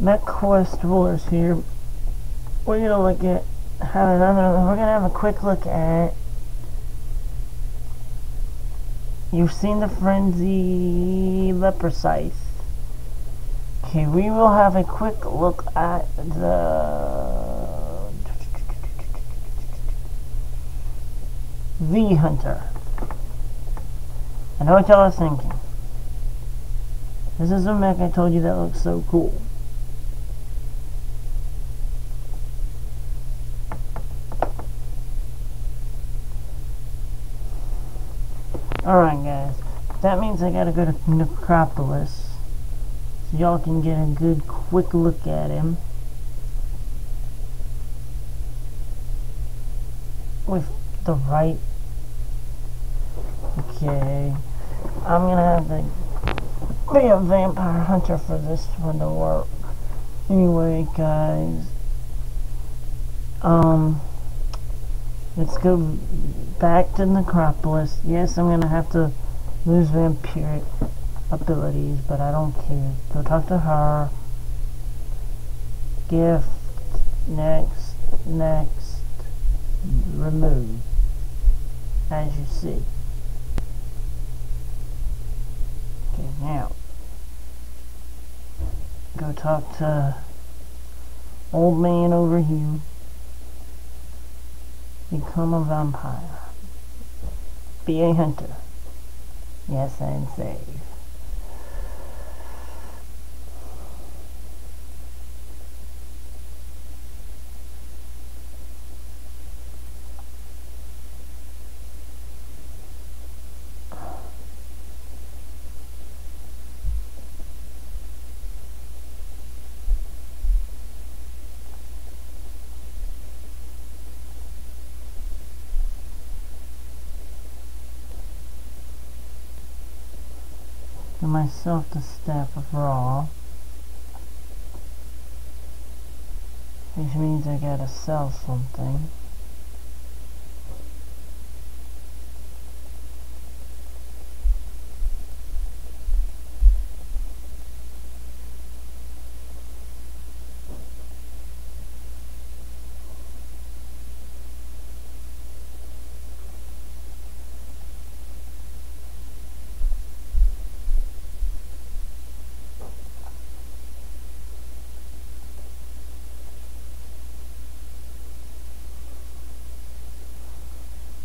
MechQuest rulers here. We're gonna look at have another. We're gonna have a quick look at. You've seen the frenzy leper. Okay, we will have a quick look at the V Hunter. I know what y'all are thinking. This is a mech I told you that looks so cool. Alright guys, that means I gotta go to Necropolis. So y'all can get a good quick look at him. With the right... Okay, I'm gonna have to be a vampire hunter for this one to work. Anyway guys, um... Let's go back to Necropolis. Yes, I'm gonna have to lose vampiric abilities, but I don't care. Go talk to her. Gift. Next. Next. Remove. As you see. Okay, now. Go talk to old man over here become a vampire. Be a hunter. Yes, I'm save. Myself the staff of Ra. Which means I gotta sell something.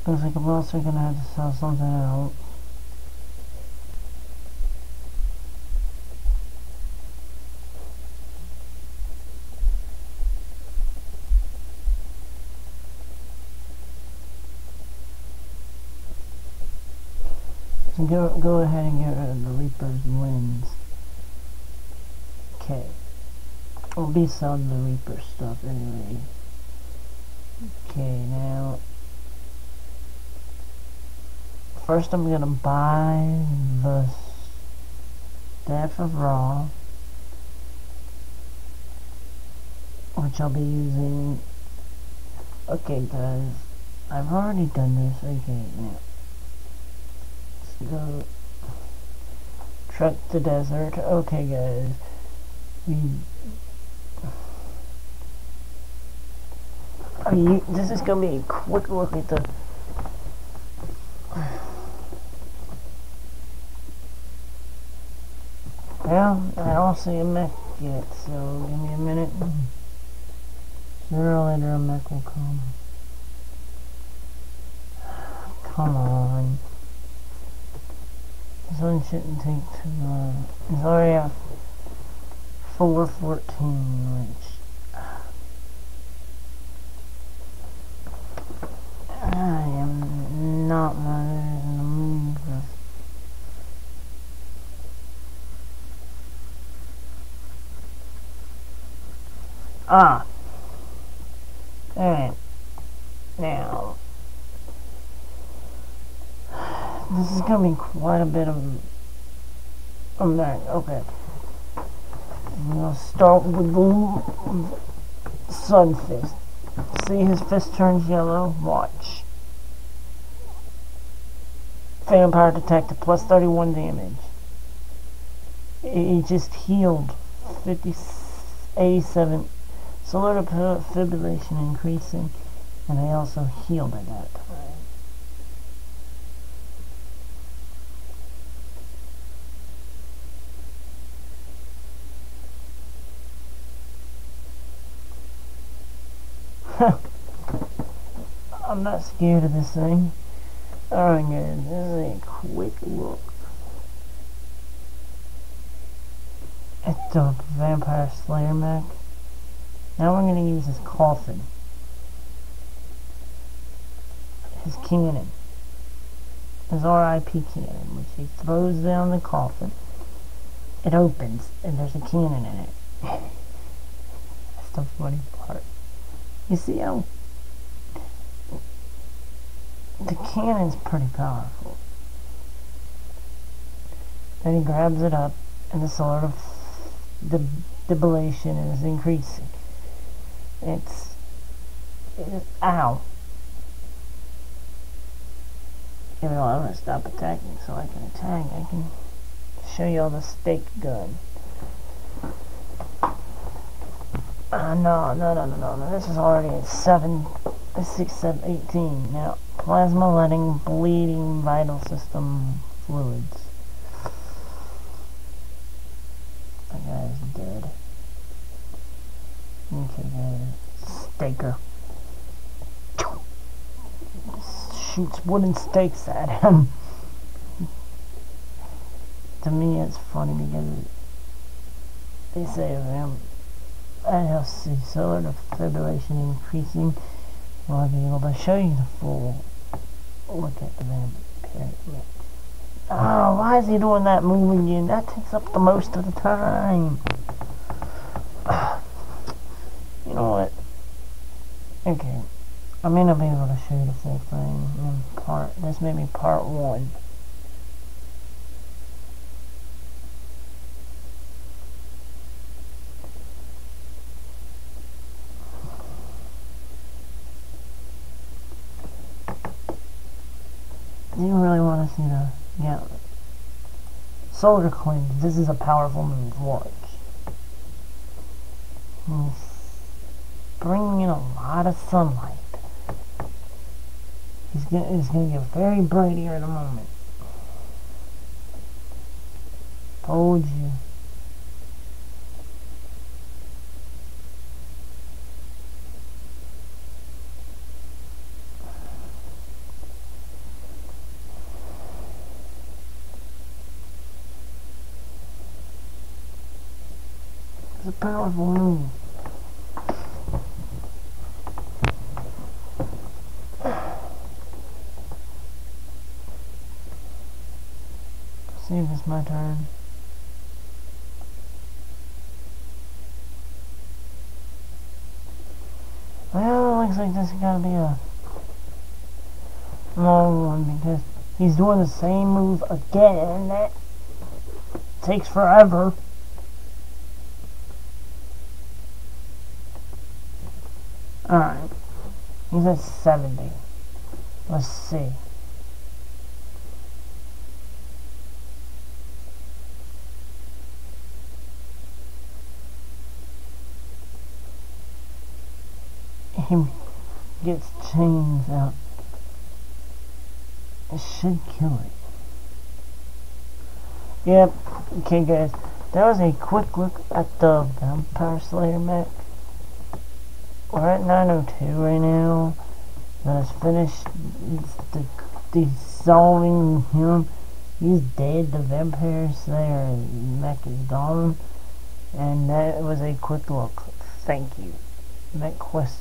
Looks like I'm also gonna have to sell something else. So go, go ahead and get rid of the Reaper's wins. Okay. We'll be selling the Reaper stuff anyway. Okay, now first I'm gonna buy the staff of Ra which I'll be using. Okay guys. I've already done this. Okay now let's go truck the desert. Okay guys. We you this is gonna be a quick look at the Well, I don't see a mech yet, so give me a minute. Sooner or later a mech will come. Come on. This one shouldn't take too long. It's already at 414, which... I am not in the mood for Ah. Alright. Now. This is gonna be quite a bit of a mess. Okay. I'm gonna start with the Sunfist. See his fist turns yellow? Watch. Vampire detected plus 31 damage. He just healed 50 87 solar fibrillation increasing, and I also healed at that time. I'm not scared of this thing. Alright guys, this is a quick look at the Vampire Slayer mech. Now we're to use his coffin. His cannon. His RIP cannon, which he throws down the coffin. It opens, and there's a cannon in it. That's the funny part. You see how the cannon's pretty powerful. Then he grabs it up, and the sort of the debilation is increasing. It's, it's ow. You know, I'm gonna stop attacking so I can attack. I can show you all the stake gun. Uh, no, no, no, no, no, no. This is already at 7, 6, 7, 18. Now, plasma letting, bleeding, vital system fluids. That guy's dead. Okay, guys. Staker. Shoots wooden stakes at him. to me, it's funny because they say of him, LC solar fibrillation increasing. Well, I'll be able to show you the full look at the vampire. Oh, ah, why is he doing that move again? That takes up the most of the time. You know what? Okay. I may not be able to show you the full thing in part. This may be part one. You really want to see the yeah solar cleanse? This is a powerful move. Watch. bringing in a lot of sunlight. He's gonna, it's gonna get very bright here in a moment. Told you. A powerful move. See if it's my turn. Well, it looks like this is gonna be a long one because he's doing the same move again and that takes forever. Alright. He's at 70. Let's see. He gets chains out. It should kill it. Yep. Okay, guys. That was a quick look at the Vampire Slayer mech. We're at 902 right now. Is finished the, dissolving him. He's dead. The Vampire Slayer mech is gone. And that was a quick look. Thank you. MechQuest